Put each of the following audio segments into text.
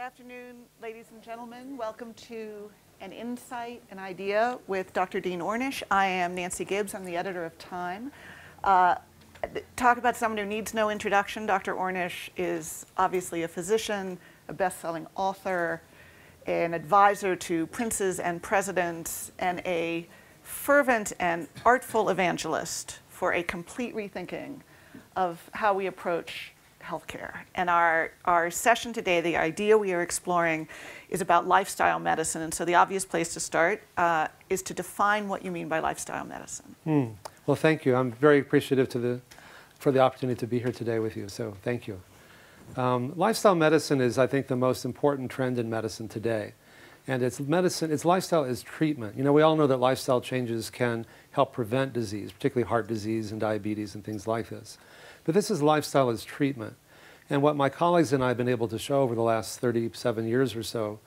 afternoon, ladies and gentlemen. Welcome to An Insight, an Idea with Dr. Dean Ornish. I am Nancy Gibbs. I'm the editor of Time. Uh, talk about someone who needs no introduction. Dr. Ornish is obviously a physician, a best-selling author, an advisor to princes and presidents, and a fervent and artful evangelist for a complete rethinking of how we approach healthcare. And our, our session today, the idea we are exploring is about lifestyle medicine. And so the obvious place to start uh, is to define what you mean by lifestyle medicine. Hmm. Well, thank you. I'm very appreciative to the, for the opportunity to be here today with you. So thank you. Um, lifestyle medicine is, I think, the most important trend in medicine today. And it's medicine, it's lifestyle is treatment. You know, we all know that lifestyle changes can help prevent disease, particularly heart disease and diabetes and things like this. But this is lifestyle as treatment. And what my colleagues and I have been able to show over the last 37 years or so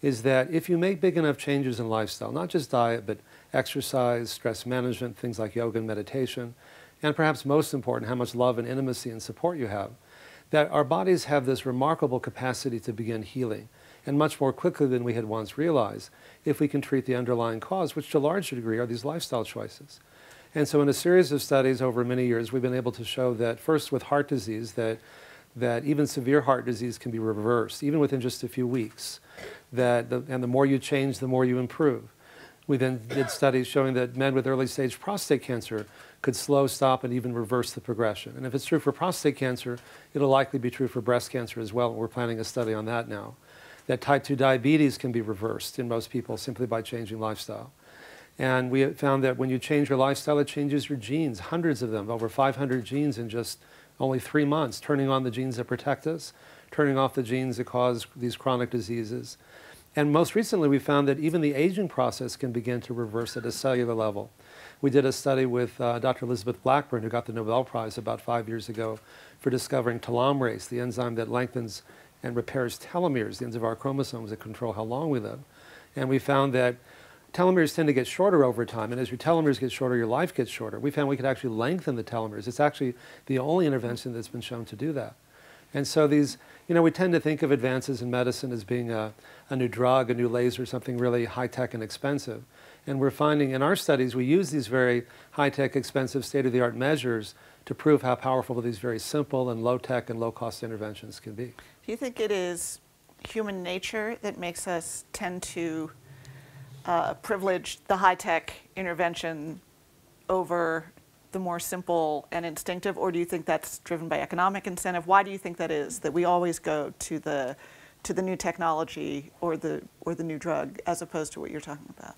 is that if you make big enough changes in lifestyle, not just diet, but exercise, stress management, things like yoga and meditation, and perhaps most important, how much love and intimacy and support you have, that our bodies have this remarkable capacity to begin healing, and much more quickly than we had once realized, if we can treat the underlying cause, which to a large degree are these lifestyle choices. And so in a series of studies over many years, we've been able to show that first with heart disease, that, that even severe heart disease can be reversed, even within just a few weeks. That the, and the more you change, the more you improve. We then did studies showing that men with early stage prostate cancer could slow, stop, and even reverse the progression. And if it's true for prostate cancer, it'll likely be true for breast cancer as well. We're planning a study on that now. That type 2 diabetes can be reversed in most people simply by changing lifestyle. And we found that when you change your lifestyle, it changes your genes, hundreds of them, over 500 genes in just only three months, turning on the genes that protect us, turning off the genes that cause these chronic diseases. And most recently, we found that even the aging process can begin to reverse at a cellular level. We did a study with uh, Dr. Elizabeth Blackburn, who got the Nobel Prize about five years ago for discovering telomerase, the enzyme that lengthens and repairs telomeres, the ends of our chromosomes that control how long we live. And we found that telomeres tend to get shorter over time, and as your telomeres get shorter, your life gets shorter. We found we could actually lengthen the telomeres. It's actually the only intervention that's been shown to do that. And so these, you know, we tend to think of advances in medicine as being a, a new drug, a new laser, something really high-tech and expensive. And we're finding in our studies, we use these very high-tech, expensive, state-of-the-art measures to prove how powerful these very simple and low-tech and low-cost interventions can be. Do you think it is human nature that makes us tend to uh, privilege the high-tech intervention over the more simple and instinctive, or do you think that's driven by economic incentive? Why do you think that is, that we always go to the, to the new technology or the, or the new drug as opposed to what you're talking about?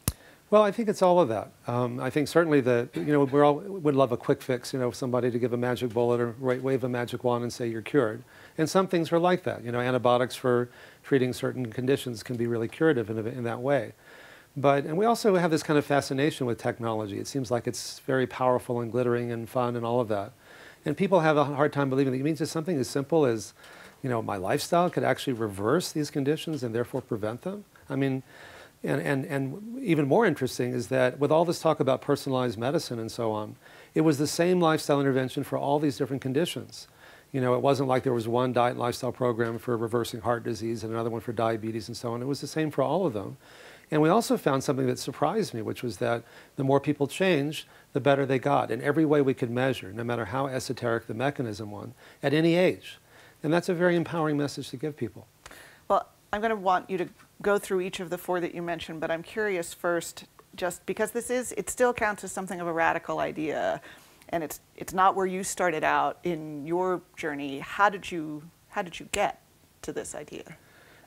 Well, I think it's all of that. Um, I think certainly that you know, we all would love a quick fix, you know, somebody to give a magic bullet or wave a magic wand and say you're cured. And some things are like that. You know, antibiotics for treating certain conditions can be really curative in, in that way. But, and we also have this kind of fascination with technology. It seems like it's very powerful and glittering and fun and all of that. And people have a hard time believing that it means just something as simple as, you know, my lifestyle could actually reverse these conditions and therefore prevent them. I mean, and, and, and even more interesting is that with all this talk about personalized medicine and so on, it was the same lifestyle intervention for all these different conditions. You know, it wasn't like there was one diet and lifestyle program for reversing heart disease and another one for diabetes and so on. It was the same for all of them. And we also found something that surprised me, which was that the more people changed, the better they got in every way we could measure, no matter how esoteric the mechanism was, at any age. And that's a very empowering message to give people. I'm going to want you to go through each of the four that you mentioned, but I'm curious first, just because this is, it still counts as something of a radical idea, and it's, it's not where you started out in your journey. How did you, how did you get to this idea?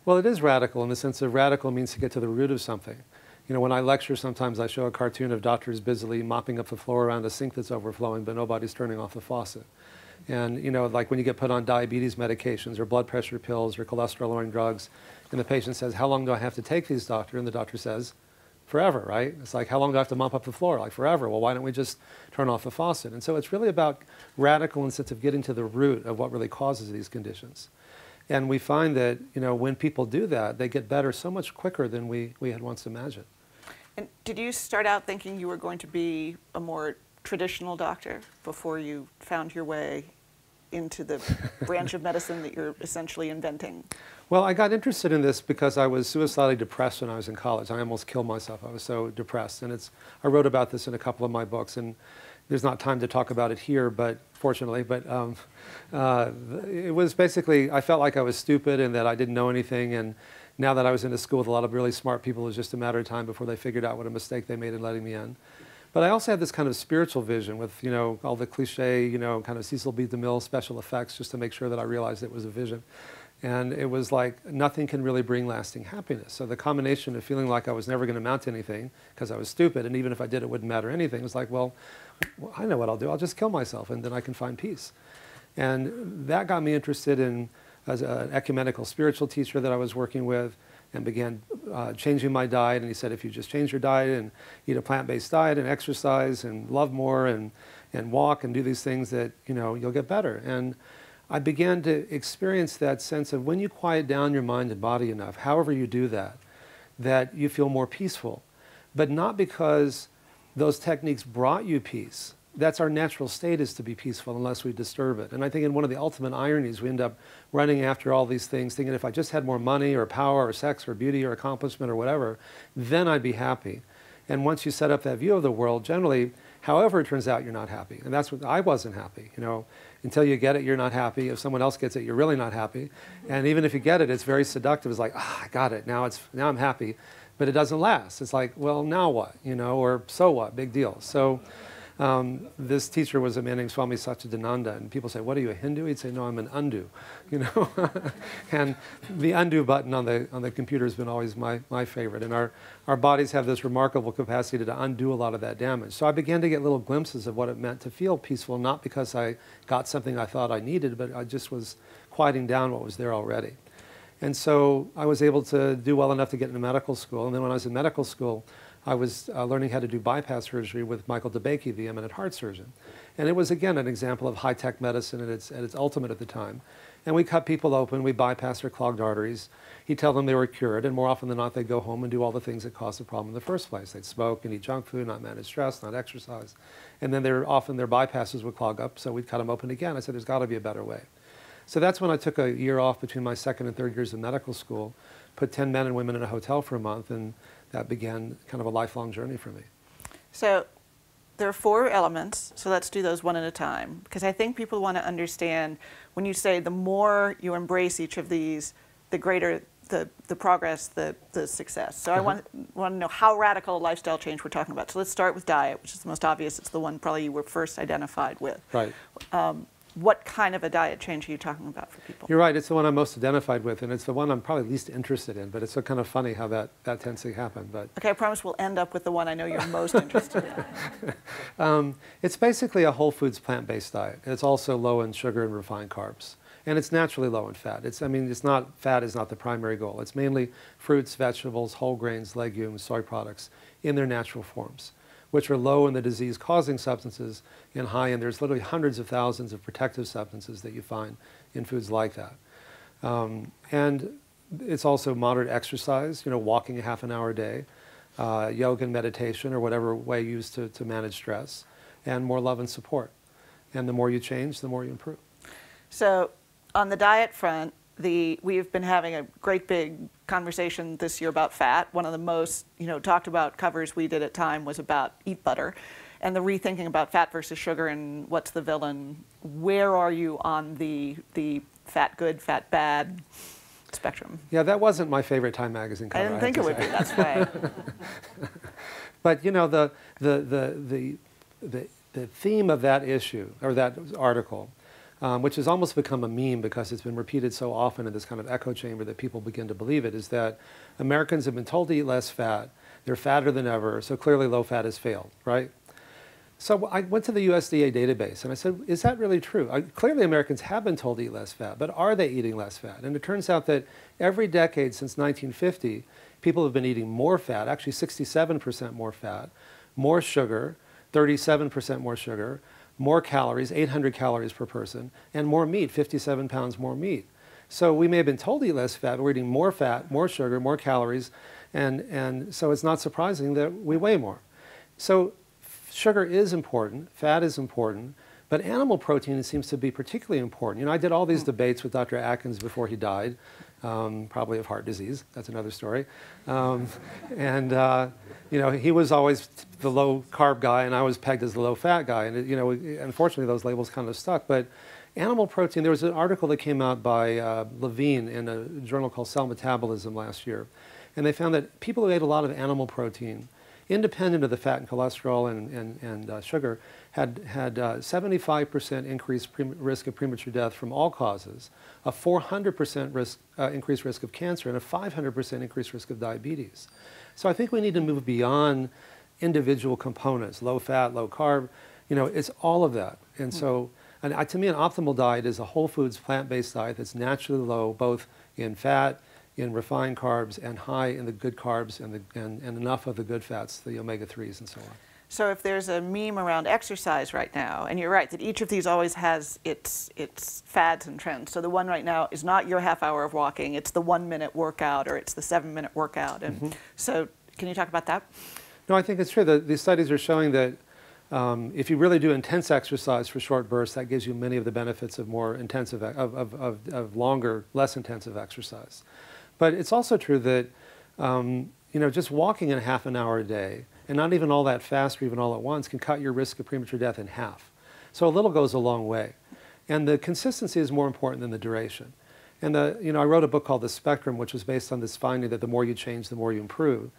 Well, it is radical in the sense of radical means to get to the root of something. You know, when I lecture, sometimes I show a cartoon of doctors busily mopping up the floor around a sink that's overflowing, but nobody's turning off the faucet. And, you know, like when you get put on diabetes medications or blood pressure pills or cholesterol-lowering drugs, and the patient says, how long do I have to take these, doctor? And the doctor says, forever, right? It's like, how long do I have to mop up the floor? Like, forever. Well, why don't we just turn off the faucet? And so it's really about radical in sense of getting to the root of what really causes these conditions. And we find that, you know, when people do that, they get better so much quicker than we, we had once imagined. And did you start out thinking you were going to be a more traditional doctor before you found your way into the branch of medicine that you're essentially inventing? Well, I got interested in this because I was suicidally depressed when I was in college. I almost killed myself. I was so depressed. And it's, I wrote about this in a couple of my books. And there's not time to talk about it here, but fortunately, but um, uh, it was basically, I felt like I was stupid and that I didn't know anything. And now that I was in a school with a lot of really smart people, it was just a matter of time before they figured out what a mistake they made in letting me in. But I also had this kind of spiritual vision with, you know, all the cliche, you know, kind of Cecil B. DeMille special effects just to make sure that I realized it was a vision. And it was like nothing can really bring lasting happiness. So the combination of feeling like I was never going to amount to anything because I was stupid, and even if I did, it wouldn't matter anything, was like, well, I know what I'll do. I'll just kill myself, and then I can find peace. And that got me interested in as an ecumenical spiritual teacher that I was working with and began uh, changing my diet. And he said, if you just change your diet and eat a plant-based diet and exercise and love more and, and walk and do these things that, you know, you'll get better. And I began to experience that sense of when you quiet down your mind and body enough, however you do that, that you feel more peaceful. But not because those techniques brought you peace. That's our natural state is to be peaceful unless we disturb it. And I think in one of the ultimate ironies, we end up running after all these things, thinking if I just had more money or power or sex or beauty or accomplishment or whatever, then I'd be happy. And once you set up that view of the world, generally, however it turns out, you're not happy. And that's what I wasn't happy. You know, until you get it, you're not happy. If someone else gets it, you're really not happy. And even if you get it, it's very seductive. It's like, ah, oh, I got it. Now it's now I'm happy, but it doesn't last. It's like, well, now what? You know, or so what? Big deal. So. Um, this teacher was a man named Swami Satchidananda, and people say, "What are you, a Hindu?" He'd say, "No, I'm an undo," you know. and the undo button on the on the computer has been always my my favorite. And our our bodies have this remarkable capacity to undo a lot of that damage. So I began to get little glimpses of what it meant to feel peaceful, not because I got something I thought I needed, but I just was quieting down what was there already. And so I was able to do well enough to get into medical school. And then when I was in medical school, I was uh, learning how to do bypass surgery with Michael DeBakey, the eminent heart surgeon. And it was, again, an example of high-tech medicine at its, at its ultimate at the time. And we cut people open, we bypassed their clogged arteries. He'd tell them they were cured, and more often than not, they'd go home and do all the things that caused the problem in the first place. They'd smoke and eat junk food, not manage stress, not exercise. And then often their bypasses would clog up, so we'd cut them open again. I said, there's got to be a better way. So that's when I took a year off between my second and third years of medical school, put 10 men and women in a hotel for a month, and that began kind of a lifelong journey for me. So there are four elements, so let's do those one at a time. Because I think people want to understand when you say the more you embrace each of these, the greater the, the progress, the, the success. So uh -huh. I uh-huh. want, want to know how radical a lifestyle change we're talking about. So let's start with diet, which is the most obvious. It's the one probably you were first identified with. Right. Um, what kind of a diet change are you talking about for people? You're right. It's the one I'm most identified with, and it's the one I'm probably least interested in. But it's so kind of funny how that, that tends to happen. But okay, I promise we'll end up with the one I know you're most interested in. um, it's basically a whole foods plant-based diet. It's also low in sugar and refined carbs, and it's naturally low in fat. It's I mean, it's not fat is not the primary goal. It's mainly fruits, vegetables, whole grains, legumes, soy products in their natural forms which are low in the disease-causing substances and high in, there's literally hundreds of thousands of protective substances that you find in foods like that. Um, and it's also moderate exercise, you know, walking a half an hour a day, uh, yoga and meditation or whatever way used to, to manage stress, and more love and support. And the more you change, the more you improve. So on the diet front, the, we've been having a great big conversation this year about fat. One of the most you know, talked about covers we did at Time was about eat butter and the rethinking about fat versus sugar and what's the villain. Where are you on the, the fat good, fat bad spectrum? Yeah, that wasn't my favorite Time magazine cover. I didn't I think it would be, that's why. but you know, the, the, the, the, the, the theme of that issue, or that article, um, which has almost become a meme because it's been repeated so often in this kind of echo chamber that people begin to believe it, is that Americans have been told to eat less fat. They're fatter than ever, so clearly low fat has failed, right? So I went to the USDA database and I said, is that really true? I, clearly Americans have been told to eat less fat, but are they eating less fat? And it turns out that every decade since 1950, people have been eating more fat, actually 67% more fat, more sugar, 37% more sugar, more calories, 800 calories per person, and more meat, 57 pounds more meat. So we may have been told to eat less fat, but we're eating more fat, more sugar, more calories, and, and so it's not surprising that we weigh more. So sugar is important, fat is important, but animal protein seems to be particularly important. You know, I did all these hmm. debates with Dr. Atkins before he died, um, probably of heart disease. That's another story. Um, and uh, you know, he was always the low carb guy, and I was pegged as the low fat guy. And it, you know, unfortunately, those labels kind of stuck. But animal protein, there was an article that came out by uh, Levine in a journal called Cell Metabolism last year, and they found that people who ate a lot of animal protein, independent of the fat and cholesterol and, and, and uh, sugar, had, had 75% uh, increased risk of premature death from all causes, a 400% risk, uh, increased risk of cancer, and a 500% increased risk of diabetes. So I think we need to move beyond individual components, low fat, low carb. You know, it's all of that. And so, and to me, an optimal diet is a whole foods, plant-based diet that's naturally low, both in fat, in refined carbs, and high in the good carbs and, the, and, and enough of the good fats, the omega-3s and so on. So if there's a meme around exercise right now, and you're right that each of these always has its its fads and trends. So the one right now is not your half hour of walking; it's the one minute workout or it's the seven minute workout. And mm -hmm. so, can you talk about that? No, I think it's true. The, the studies are showing that um, if you really do intense exercise for short bursts, that gives you many of the benefits of more intensive, of, of, of, of longer, less intensive exercise. But it's also true that um, you know just walking in a half an hour a day and not even all that fast or even all at once, can cut your risk of premature death in half. So a little goes a long way. And the consistency is more important than the duration. And the, you know, I wrote a book called The Spectrum, which was based on this finding that the more you change, the more you improve.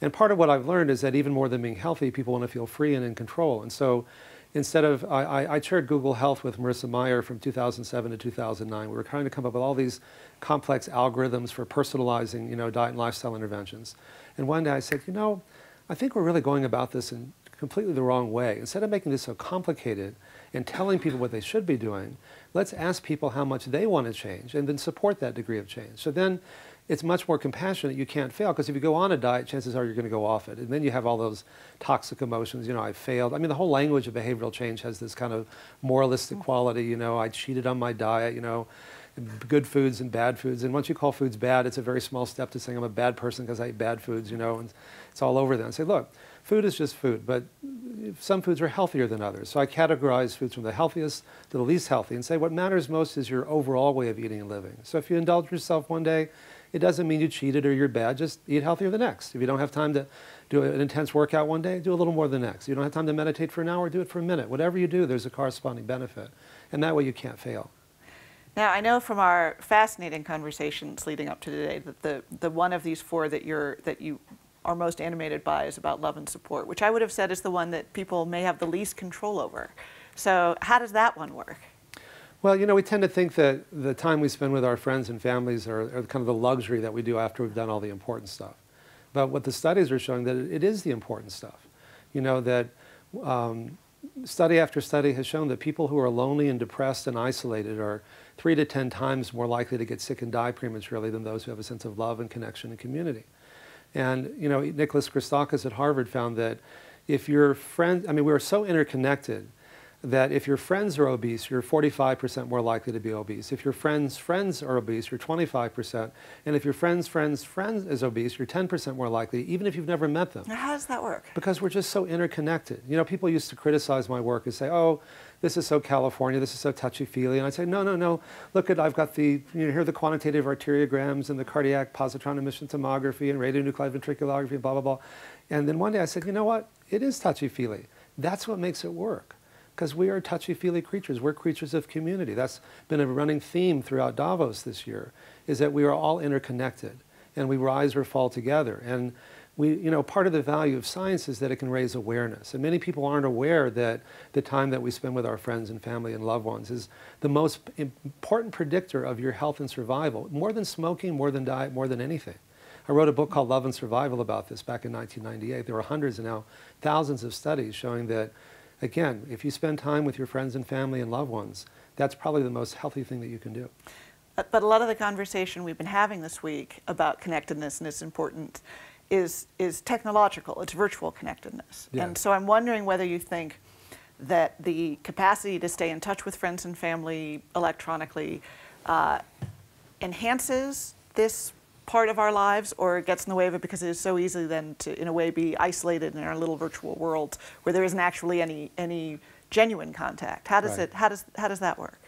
And part of what I've learned is that even more than being healthy, people want to feel free and in control. And so instead of, I, I, chaired Google Health with Marissa Mayer from 2007 to 2009. We were trying to come up with all these complex algorithms for personalizing, you know, diet and lifestyle interventions. And one day I said, you know, I think we're really going about this in completely the wrong way. Instead of making this so complicated and telling people what they should be doing, let's ask people how much they want to change and then support that degree of change. So then it's much more compassionate. You can't fail because if you go on a diet, chances are you're going to go off it. And then you have all those toxic emotions. You know, I failed. I mean, the whole language of behavioral change has this kind of moralistic mm. quality. You know, I cheated on my diet. You know, good foods and bad foods. And once you call foods bad, it's a very small step to saying I'm a bad person because I eat bad foods. You know, and it's all over then. I say, look, food is just food, but some foods are healthier than others. So I categorize foods from the healthiest to the least healthy and say what matters most is your overall way of eating and living. So if you indulge yourself one day, it doesn't mean you cheated or you're bad. Just eat healthier the next. If you don't have time to do an intense workout one day, do a little more the next. If you don't have time to meditate for an hour, do it for a minute. Whatever you do, there's a corresponding benefit. And that way you can't fail. Now, I know from our fascinating conversations leading up to today that the, the one of these four that, you're, that you are most animated by is about love and support, which I would have said is the one that people may have the least control over. So how does that one work? Well, you know, we tend to think that the time we spend with our friends and families are, are kind of the luxury that we do after we've done all the important stuff. But what the studies are showing that it is the important stuff. You know, that um, study after study has shown that people who are lonely and depressed and isolated are three to ten times more likely to get sick and die prematurely than those who have a sense of love and connection and community. And you know, Nicholas Christakis at Harvard found that if your friends, I mean, we are so interconnected that if your friends are obese, you're 45% more likely to be obese. If your friends' friends are obese, you're 25%. And if your friend's friend's friends is obese, you're 10% more likely, even if you've never met them. Now, How does that work? Because we're just so interconnected. You know, people used to criticize my work and say, oh, this is so California, this is so touchy-feely. And I'd say, no, no, no, look at, I've got the, you know, here are the quantitative arteriograms and the cardiac positron emission tomography and radionuclide ventriculography and blah, blah, blah. And then one day I said, you know what? It is touchy-feely. That's what makes it work because we are touchy-feely creatures. We're creatures of community. That's been a running theme throughout Davos this year, is that we are all interconnected and we rise or fall together. And we, you know, part of the value of science is that it can raise awareness. And many people aren't aware that the time that we spend with our friends and family and loved ones is the most important predictor of your health and survival, more than smoking, more than diet, more than anything. I wrote a book called Love and Survival about this back in 1998. There were hundreds and now thousands of studies showing that again, if you spend time with your friends and family and loved ones, that's probably the most healthy thing that you can do. But, a lot of the conversation we've been having this week about connectedness and its importance is, is technological, it's virtual connectedness. Yeah. And so I'm wondering whether you think that the capacity to stay in touch with friends and family electronically uh, enhances this part of our lives or gets in the way of it because it is so easy then to, in a way, be isolated in our little virtual world where there isn't actually any, any genuine contact. How does, right. it, how, does, how does that work?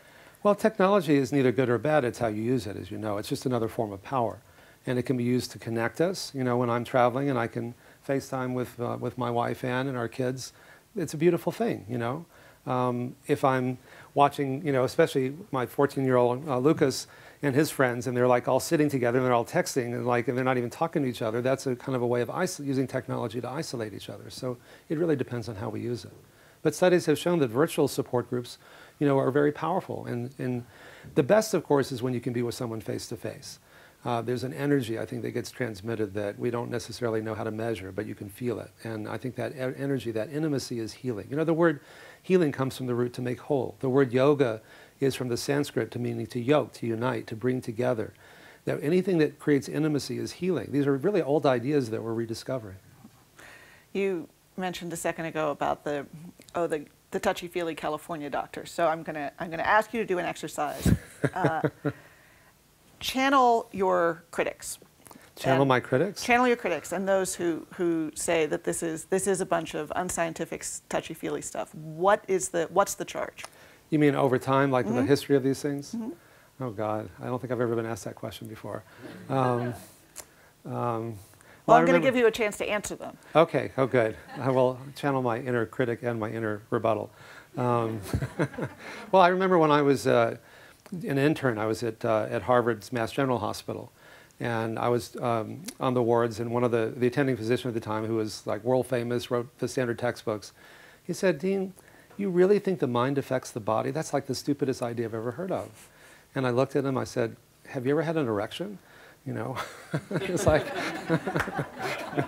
Well, technology is neither good or bad. It's how you use it, as you know. It's just another form of power. And it can be used to connect us. You know, when I'm traveling and I can FaceTime with, uh, with my wife, Ann, and our kids, it's a beautiful thing, you know. Um, if I'm watching, you know, especially my 14-year-old uh, Lucas and his friends, and they're like all sitting together and they're all texting and like and they're not even talking to each other. That's a kind of a way of using technology to isolate each other. So it really depends on how we use it. But studies have shown that virtual support groups, you know, are very powerful. And, and the best, of course, is when you can be with someone face to face. Uh, there's an energy, I think, that gets transmitted that we don't necessarily know how to measure, but you can feel it. And I think that energy, that intimacy is healing. You know, the word healing comes from the root to make whole. The word yoga is from the Sanskrit to meaning to yoke, to unite, to bring together. That anything that creates intimacy is healing. These are really old ideas that we're rediscovering. You mentioned a second ago about the, oh, the, the touchy-feely California doctor. So I'm gonna, I'm gonna ask you to do an exercise. Uh, channel your critics. Channel my critics? Channel your critics and those who, who say that this is, this is a bunch of unscientific, touchy-feely stuff. What is the, what's the charge? You mean over time, like mm -hmm. the history of these things? Mm -hmm. Oh God, I don't think I've ever been asked that question before. Um, um, well, well I'm going to give you a chance to answer them. Okay, oh good. I will channel my inner critic and my inner rebuttal. Um, well, I remember when I was uh, an intern, I was at, uh, at Harvard's Mass General Hospital. And I was um, on the wards, and one of the, the attending physician at the time, who was like world famous, wrote the standard textbooks, he said, Dean, you really think the mind affects the body? That's like the stupidest idea I've ever heard of. And I looked at him, I said, have you ever had an erection? You know, it's like,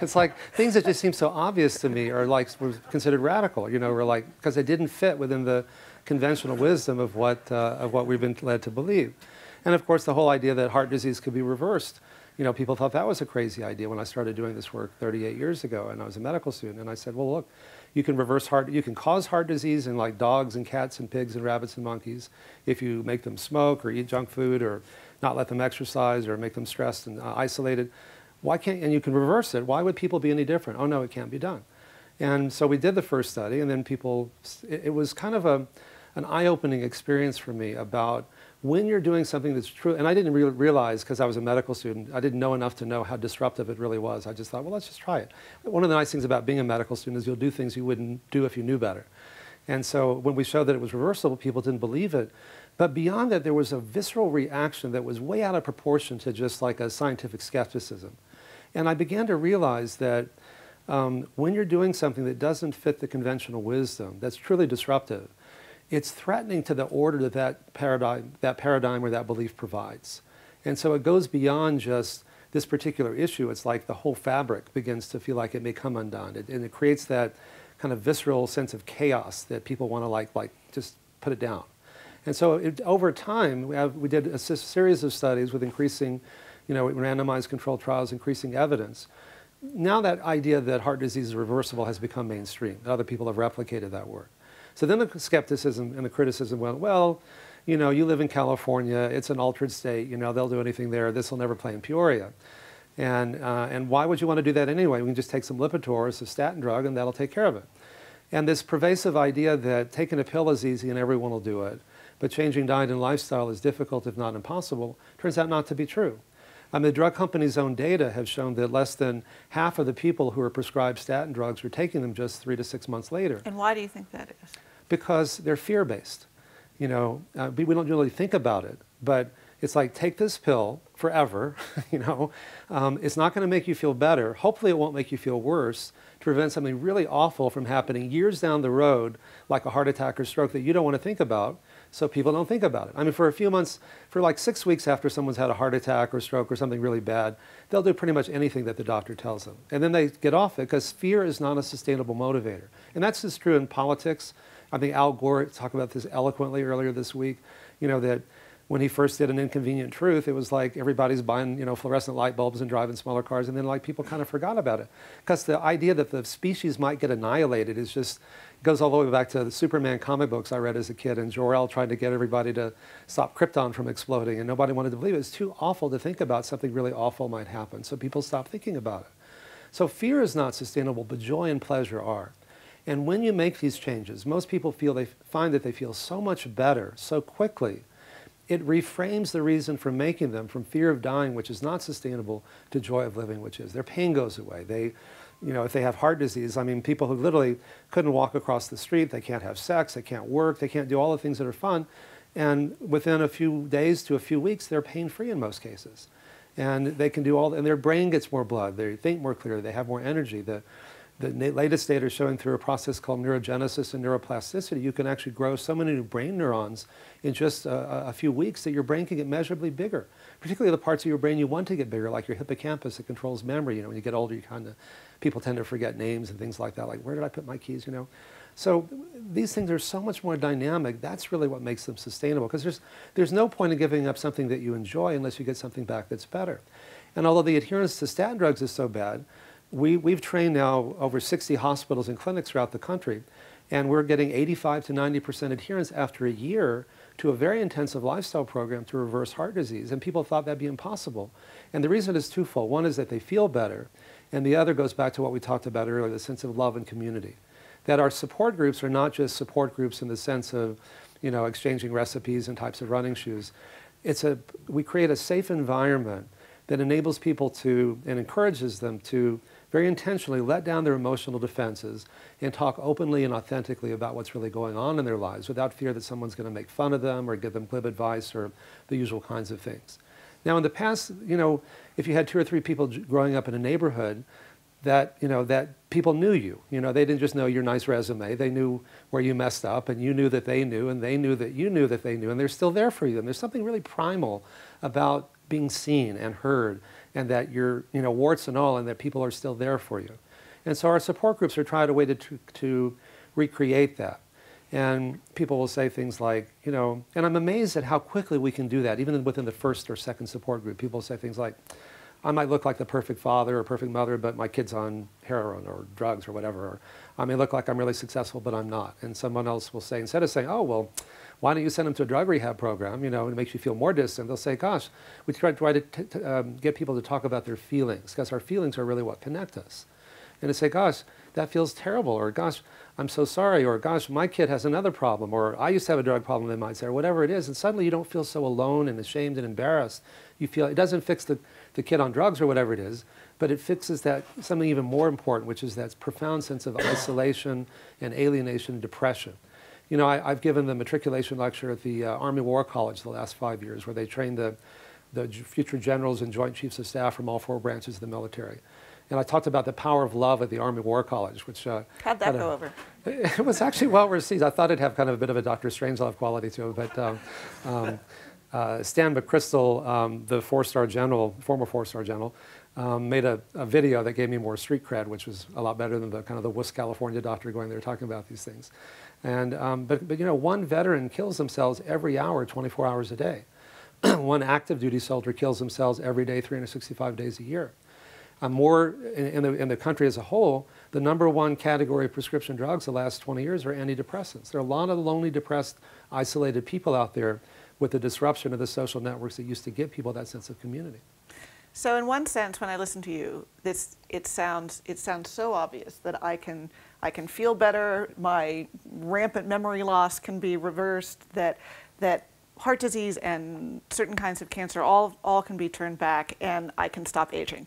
it's like things that just seem so obvious to me are like were considered radical, you know, were like, because they didn't fit within the conventional wisdom of what, uh, of what we've been led to believe. And of course, the whole idea that heart disease could be reversed you know, people thought that was a crazy idea when I started doing this work 38 years ago and I was a medical student. And I said, well, look, you can reverse heart, you can cause heart disease in like dogs and cats and pigs and rabbits and monkeys if you make them smoke or eat junk food or not let them exercise or make them stressed and uh, isolated. Why can't, and you can reverse it. Why would people be any different? Oh no, it can't be done. And so we did the first study and then people, it, it was kind of a, an eye-opening experience for me about when you're doing something that's true, and I didn't re realize because I was a medical student, I didn't know enough to know how disruptive it really was. I just thought, well, let's just try it. One of the nice things about being a medical student is you'll do things you wouldn't do if you knew better. And so when we showed that it was reversible, people didn't believe it. But beyond that, there was a visceral reaction that was way out of proportion to just like a scientific skepticism. And I began to realize that um, when you're doing something that doesn't fit the conventional wisdom, that's truly disruptive, it's threatening to the order that that paradigm, that paradigm or that belief provides. And so it goes beyond just this particular issue. It's like the whole fabric begins to feel like it may come undone. It, and it creates that kind of visceral sense of chaos that people want to like, like just put it down. And so it, over time, we, have, we did a series of studies with increasing, you know, randomized controlled trials, increasing evidence. Now that idea that heart disease is reversible has become mainstream. Other people have replicated that work. So then the skepticism and the criticism went, well, you know, you live in California, it's an altered state, you know, they'll do anything there, this will never play in Peoria. And, uh, and why would you want to do that anyway? We can just take some Lipitor, it's a statin drug, and that'll take care of it. And this pervasive idea that taking a pill is easy and everyone will do it, but changing diet and lifestyle is difficult, if not impossible, turns out not to be true. I mean, the drug companies' own data have shown that less than half of the people who are prescribed statin drugs are taking them just three to six months later. And why do you think that is? Because they're fear-based. You know, uh, we don't really think about it, but it's like take this pill forever. you know, um, it's not going to make you feel better. Hopefully, it won't make you feel worse to prevent something really awful from happening years down the road, like a heart attack or stroke that you don't want to think about. So people don't think about it. I mean, for a few months, for like six weeks after someone's had a heart attack or stroke or something really bad, they'll do pretty much anything that the doctor tells them. And then they get off it because fear is not a sustainable motivator. And that's just true in politics. I think Al Gore talked about this eloquently earlier this week, you know, that when he first did an inconvenient truth, it was like everybody's buying, you know, fluorescent light bulbs and driving smaller cars, and then like people kind of forgot about it. Because the idea that the species might get annihilated is just, goes all the way back to the Superman comic books I read as a kid, and Jor-El tried to get everybody to stop Krypton from exploding, and nobody wanted to believe it. It's too awful to think about something really awful might happen, so people stopped thinking about it. So fear is not sustainable, but joy and pleasure are. And when you make these changes, most people feel they find that they feel so much better so quickly. It reframes the reason for making them from fear of dying, which is not sustainable, to joy of living, which is. Their pain goes away. They, you know, if they have heart disease, I mean, people who literally couldn't walk across the street, they can't have sex, they can't work, they can't do all the things that are fun. And within a few days to a few weeks, they're pain free in most cases. And they can do all, and their brain gets more blood, they think more clearly, they have more energy. The, the latest data showing through a process called neurogenesis and neuroplasticity, you can actually grow so many new brain neurons in just a, a, few weeks that your brain can get measurably bigger. Particularly the parts of your brain you want to get bigger, like your hippocampus that controls memory. You know, when you get older, you kind of people tend to forget names and things like that. Like, where did I put my keys? You know, so these things are so much more dynamic. That's really what makes them sustainable. Because there's there's no point in giving up something that you enjoy unless you get something back that's better. And although the adherence to statin drugs is so bad, we, we've trained now over 60 hospitals and clinics throughout the country, and we're getting 85 to 90% adherence after a year to a very intensive lifestyle program to reverse heart disease. And people thought that'd be impossible. And the reason is twofold. One is that they feel better, and the other goes back to what we talked about earlier, the sense of love and community. That our support groups are not just support groups in the sense of, you know, exchanging recipes and types of running shoes. It's a, we create a safe environment that enables people to, and encourages them to very intentionally let down their emotional defenses and talk openly and authentically about what's really going on in their lives without fear that someone's going to make fun of them or give them glib advice or the usual kinds of things. Now, in the past, you know, if you had two or three people growing up in a neighborhood, that you know that people knew you. You know, they didn't just know your nice resume. They knew where you messed up, and you knew that they knew, and they knew that you knew that they knew, and they're still there for you. And there's something really primal about being seen and heard and that you're, you know, warts and all, and that people are still there for you. And so our support groups are trying a way to, to, to recreate that. And people will say things like, you know, and I'm amazed at how quickly we can do that, even within the first or second support group. People say things like, I might look like the perfect father or perfect mother, but my kid's on heroin or drugs or whatever. Or I may look like I'm really successful, but I'm not. And someone else will say, instead of saying, oh, well, why don't you send them to a drug rehab program? You know, and it makes you feel more distant. They'll say, gosh, we try, try to um, get people to talk about their feelings because our feelings are really what connect us. And to say, gosh, that feels terrible, or gosh, I'm so sorry, or gosh, my kid has another problem, or I used to have a drug problem, they might say, or whatever it is. And suddenly you don't feel so alone and ashamed and embarrassed. You feel it doesn't fix the, the kid on drugs or whatever it is, but it fixes that something even more important, which is that profound sense of isolation and alienation and depression. You know, I, have given the matriculation lecture at the uh, Army War College the last five years, where they train the, the future generals and joint chiefs of staff from all four branches of the military. And I talked about the power of love at the Army War College, which uh, how'd that go a, over? It was actually well received. I thought it'd have kind of a bit of a Dr. Strangelove quality to it, but um, um, uh, Stan McChrystal, um, the four-star general, former four-star general, um, made a, a, video that gave me more street cred, which was a lot better than the kind of the West California doctor going there talking about these things. And, um, but, but, you know, one veteran kills themselves every hour, 24 hours a day. one active duty soldier kills themselves every day, 365 days a year. Uh, more in, in, the, in the country as a whole, the number one category of prescription drugs the last 20 years are antidepressants. There are a lot of lonely, depressed, isolated people out there with the disruption of the social networks that used to give people that sense of community. So in one sense, when I listen to you, this it sounds it sounds so obvious that I can I can feel better. My rampant memory loss can be reversed. That that heart disease and certain kinds of cancer all all can be turned back, and I can stop aging.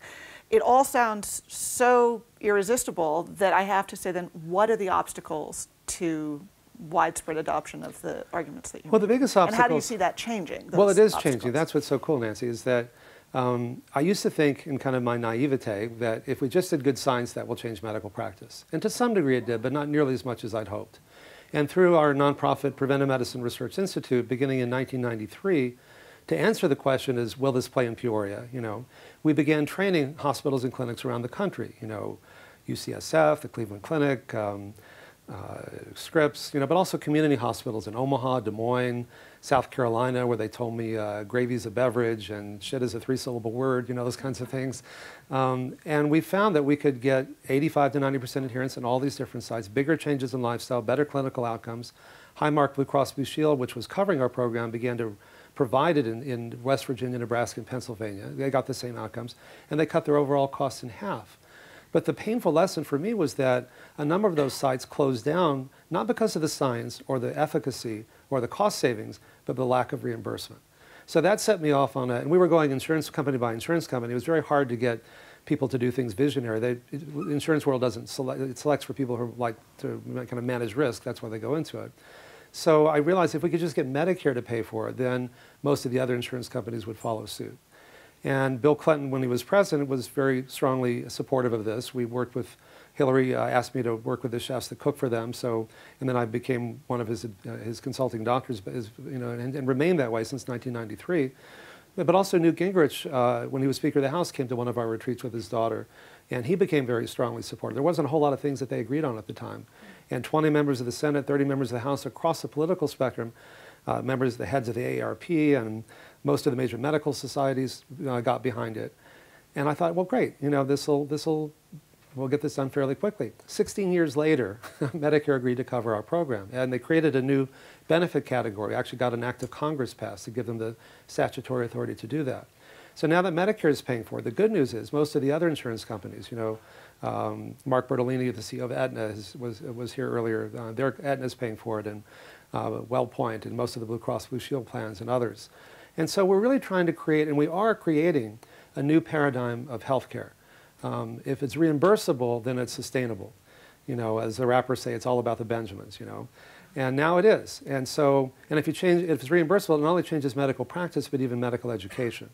It all sounds so irresistible that I have to say, then what are the obstacles to widespread adoption of the arguments that you? Well, the biggest obstacle. And how do you see that changing? Well, it is obstacles? changing. That's what's so cool, Nancy, is that um, I used to think, in kind of my naivete, that if we just did good science, that will change medical practice. And to some degree it did, but not nearly as much as I'd hoped. And through our nonprofit Preventive Medicine Research Institute, beginning in 1993, to answer the question is, will this play in Peoria? You know, we began training hospitals and clinics around the country. You know, UCSF, the Cleveland Clinic, um, uh, Scripps, you know, but also community hospitals in Omaha, Des Moines, South Carolina, where they told me uh, gravy's a beverage and shit is a three-syllable word, you know, those kinds of things. Um, and we found that we could get 85 to 90% adherence in all these different sites, bigger changes in lifestyle, better clinical outcomes. Highmark Blue Cross Blue Shield, which was covering our program, began to provide it in, in West Virginia, Nebraska, and Pennsylvania. They got the same outcomes, and they cut their overall costs in half. But the painful lesson for me was that a number of those sites closed down, not because of the science or the efficacy or the cost savings, but the lack of reimbursement. So that set me off on it. And we were going insurance company by insurance company. It was very hard to get people to do things visionary. They, it, insurance world doesn't select, it selects for people who like to kind of manage risk. That's why they go into it. So I realized if we could just get Medicare to pay for it, then most of the other insurance companies would follow suit. And Bill Clinton, when he was president, was very strongly supportive of this. We worked with Hillary, uh, asked me to work with the chefs that cook for them. So, and then I became one of his, uh, his consulting doctors, his, you know, and, and, remained that way since 1993. But also Newt Gingrich, uh, when he was Speaker of the House, came to one of our retreats with his daughter, and he became very strongly supportive. There wasn't a whole lot of things that they agreed on at the time. And 20 members of the Senate, 30 members of the House across the political spectrum, uh, members, the heads of the AARP, and most of the major medical societies uh, got behind it. And I thought, well, great, you know, this will, this will, we'll get this done fairly quickly. 16 years later, Medicare agreed to cover our program, and they created a new benefit category. Actually, got an act of Congress passed to give them the statutory authority to do that. So now that Medicare is paying for it, the good news is most of the other insurance companies, you know, um, Mark Bertolini, the CEO of Aetna, was, was here earlier. Uh, their Aetna is paying for it, and uh, WellPoint, and most of the Blue Cross Blue Shield plans, and others. And so we're really trying to create, and we are creating, a new paradigm of healthcare. Um, if it's reimbursable, then it's sustainable. You know, as the rappers say, it's all about the Benjamins, you know. And now it is. And so, and if you change, if it's reimbursable, it not only changes medical practice, but even medical education.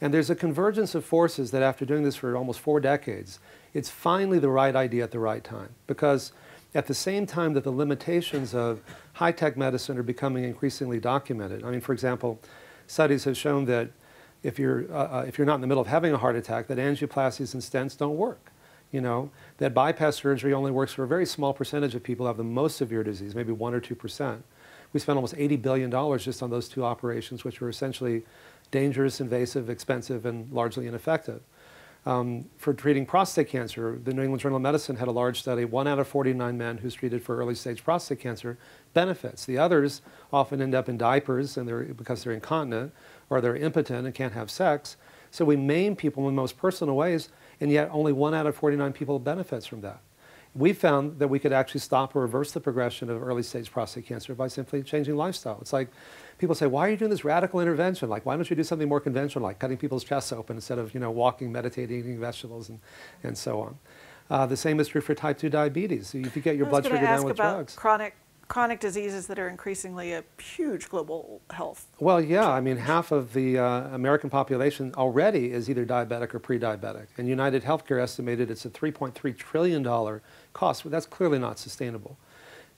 And there's a convergence of forces that after doing this for almost four decades, it's finally the right idea at the right time. Because at the same time that the limitations of high-tech medicine are becoming increasingly documented. I mean, for example, studies have shown that if you're, uh, uh, if you're not in the middle of having a heart attack, that angioplasties and stents don't work. You know, that bypass surgery only works for a very small percentage of people who have the most severe disease, maybe 1 or 2%. We spent almost $80 billion just on those two operations, which were essentially dangerous, invasive, expensive, and largely ineffective. Um, for treating prostate cancer, the New England Journal of Medicine had a large study. One out of 49 men who's treated for early stage prostate cancer benefits. The others often end up in diapers and they're, because they're incontinent or they're impotent and can't have sex. So we maim people in the most personal ways, and yet only one out of 49 people benefits from that. We found that we could actually stop or reverse the progression of early stage prostate cancer by simply changing lifestyle. It's like people say, why are you doing this radical intervention? Like, why don't you do something more conventional, like cutting people's chests open instead of, you know, walking, meditating, eating vegetables, and, and so on. Uh, the same is true for type 2 diabetes. If you get your blood sugar down with drugs. Chronic chronic diseases that are increasingly a huge global health. Well, yeah, I mean, half of the uh, American population already is either diabetic or pre-diabetic, and United Healthcare estimated it's a 3.3 trillion dollar cost. But that's clearly not sustainable.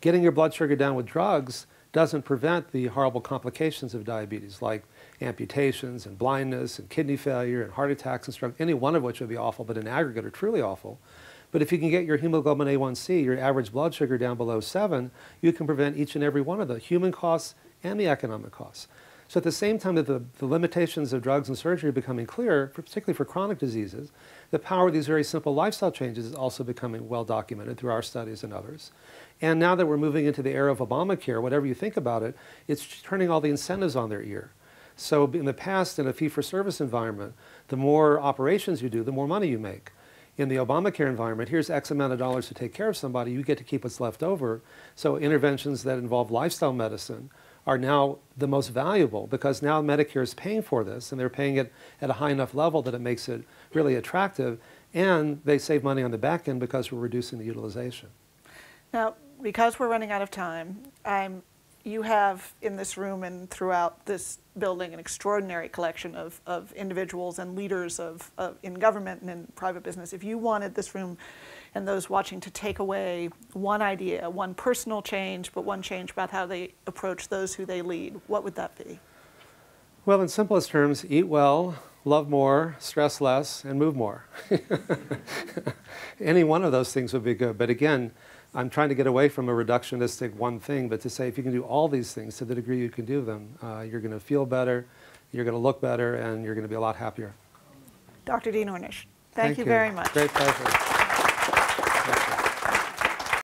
Getting your blood sugar down with drugs doesn't prevent the horrible complications of diabetes, like amputations and blindness and kidney failure and heart attacks and stroke, any one of which would be awful, but in aggregate are truly awful. But if you can get your hemoglobin A1C, your average blood sugar down below 7, you can prevent each and every one of the human costs and the economic costs. So at the same time that the, the limitations of drugs and surgery are becoming clear, particularly for chronic diseases, the power of these very simple lifestyle changes is also becoming well documented through our studies and others. And now that we're moving into the era of Obamacare, whatever you think about it, it's turning all the incentives on their ear. So in the past, in a fee-for-service environment, the more operations you do, the more money you make. In the Obamacare environment, here's X amount of dollars to take care of somebody, you get to keep what's left over. So interventions that involve lifestyle medicine are now the most valuable because now Medicare is paying for this and they're paying it at a high enough level that it makes it really attractive and they save money on the back end because we're reducing the utilization. Now, because we're running out of time, I'm, you have in this room and throughout this building an extraordinary collection of, of individuals and leaders of, of, in government and in private business. If you wanted this room and those watching to take away one idea, one personal change, but one change about how they approach those who they lead, what would that be? Well, in simplest terms, eat well, love more, stress less, and move more. Any one of those things would be good. But again, I'm trying to get away from a reductionistic one thing, but to say if you can do all these things to the degree you can do them, uh, you're going to feel better, you're going to look better, and you're going to be a lot happier. Dr. Dean Ornish, thank, thank you, you very much. Great pleasure.